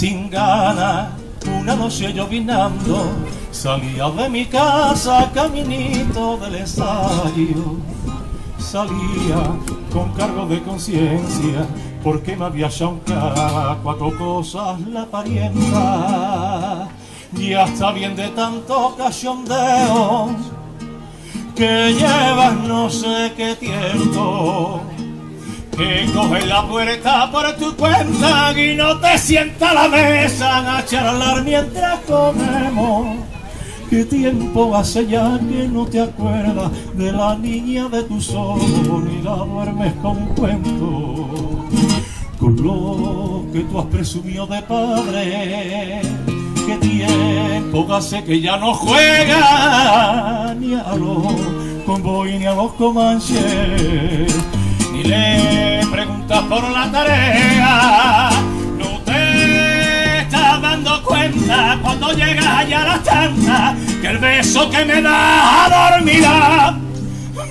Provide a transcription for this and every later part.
sin ganas, una noche llovinando, salía de mi casa caminito del ensayo. Salía con cargo de conciencia, porque me había echado cuatro cosas la parienta. Ya está bien de tanto cachondeo que llevas no sé qué tiempo que coges la puerta por tu cuenta y no te sienta a la mesa a charlar mientras comemos. ¿Qué tiempo hace ya que no te acuerdas de la niña de tu ojos ni la duermes con un cuento? Con lo que tú has presumido de padre, ¿qué tiempo hace que ya no juega ni a los convoy ni a los comanches? Ni le por la tarea, no te estás dando cuenta cuando llegas allá a la tanda que el beso que me das a dormir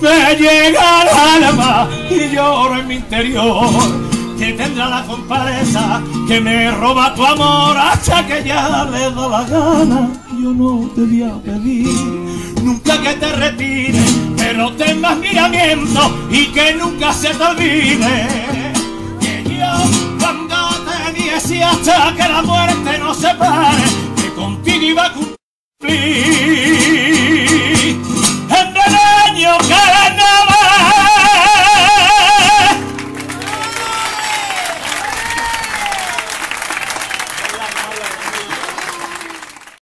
me llega al alma y lloro en mi interior. Que tendrá la compareza que me roba tu amor hasta que ya le da la gana. Yo no te voy a pedir nunca que te retires, pero tengas miramiento y que nunca se te olvide hasta que la muerte nos separe, que contigo iba a cumplir